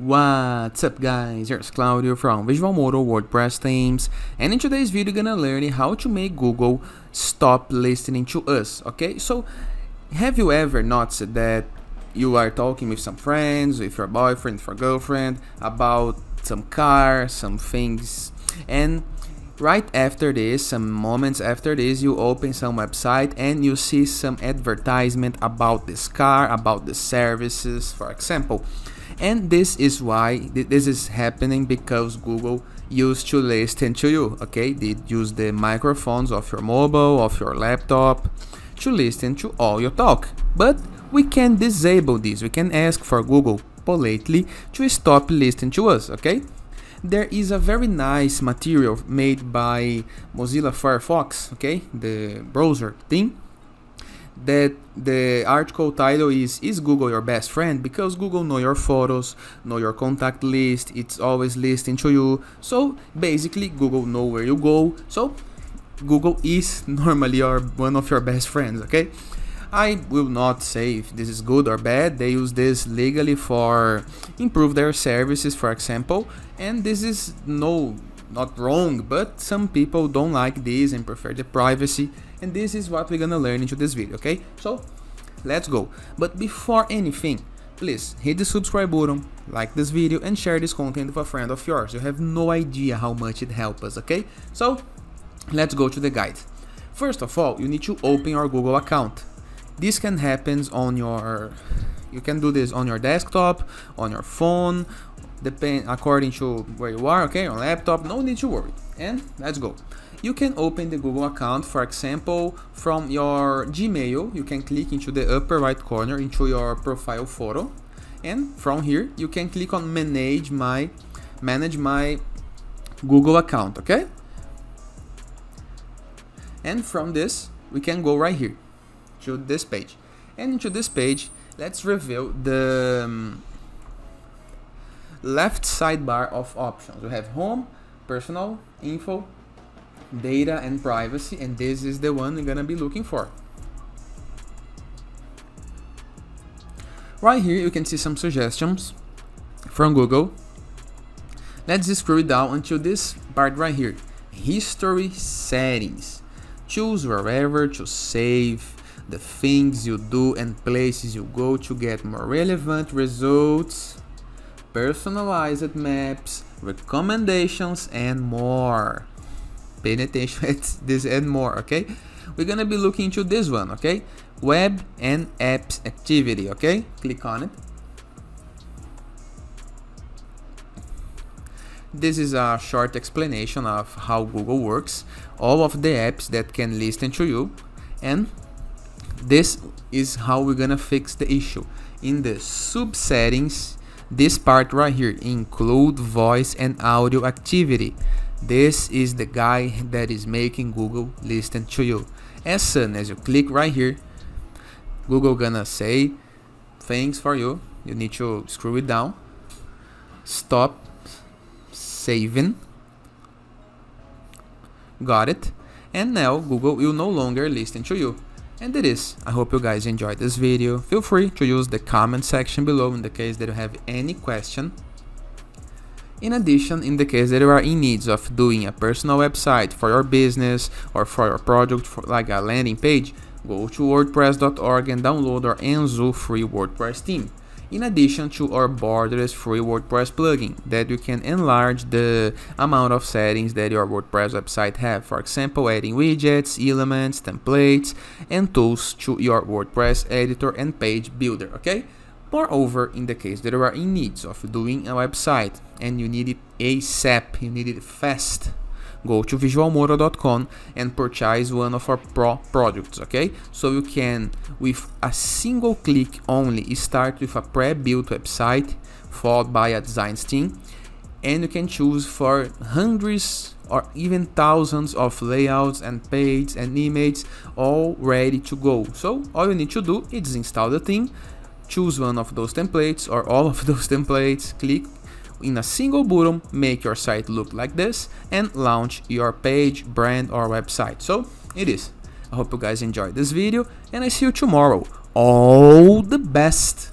What's up guys, here's Claudio from Visualmodo WordPress themes. And in today's video gonna learn how to make Google stop listening to us, okay? So have you ever noticed that you are talking with some friends, with your boyfriend, with your girlfriend about some car, some things? And right after this, some moments after this, you open some website and you see some advertisement about this car, about the services, for example. And this is why this is happening because Google used to listen to you okay? They use the microphones of your mobile of your laptop to listen to all your talk. But we can disable this. We can ask for Google politely to stop listening to us okay there is a very nice material made by Mozilla Firefox okay? The browser thing. That the article title is is google your best friend? Because google know your photos know your contact list it's always listening to you. So basically google know where you go. So google is normally your one of your best friends okay I will not say if this is good or bad. They use this legally for improve their services, for example, and this is no not wrong, but some people don't like this and prefer the privacy and this is what we're gonna learn into this video, okay? So, let's go. But before anything, please hit the subscribe button, like this video and share this content with a friend of yours. You have no idea how much it helps us, okay? So, let's go to the guide. First of all, you need to open your Google account. This can happen on your you can do this on your desktop, on your phone, depend according to where you are, okay? On laptop, no need to worry. And let's go you can open the Google account, for example, from your Gmail. You can click into the upper right corner into your profile photo. And from here, you can click on manage my, manage my Google account, okay? And from this, we can go right here to this page. And into this page, let's reveal the um, left sidebar of options. We have home, personal, info, data and privacy and this is the one you're gonna be looking for right here you can see some suggestions from Google let's scroll down until this part right here history settings choose wherever to save the things you do and places you go to get more relevant results personalized maps recommendations and more. Paying attention at this and more okay? We're gonna be looking into this one okay? Web and apps activity okay? Click on it. This is a short explanation of how Google works all of the apps that can listen to you and this is how we're gonna fix the issue in the sub settings this part right here include voice and audio activity this is the guy that is making Google listen to you. As soon as you click right here, Google gonna say things for you. You need to screw it down. Stop saving. Got it. And now Google will no longer listen to you. And it is. I hope you guys enjoyed this video. Feel free to use the comment section below in the case that you have any question. In addition, in the case that you are in needs of doing a personal website for your business or for your product, for like a landing page, go to wordpress.org and download our Anzu free WordPress theme. In addition to our borderless free WordPress plugin that you can enlarge the amount of settings that your WordPress website have. For example, adding widgets, elements, templates, and tools to your WordPress editor and page builder, okay? Moreover, in the case that you are in needs of doing a website and you need it ASAP, you need it fast, go to visualmodo.com and purchase one of our pro products okay? So you can with a single click only start with a pre-built website followed by a design team. And you can choose for hundreds or even thousands of layouts and pages and images all ready to go. So all you need to do is install the theme choose one of those templates or all of those templates, click in a single button, make your site look like this and launch your page, brand or website. So it is. I hope you guys enjoyed this video and I see you tomorrow. All the best!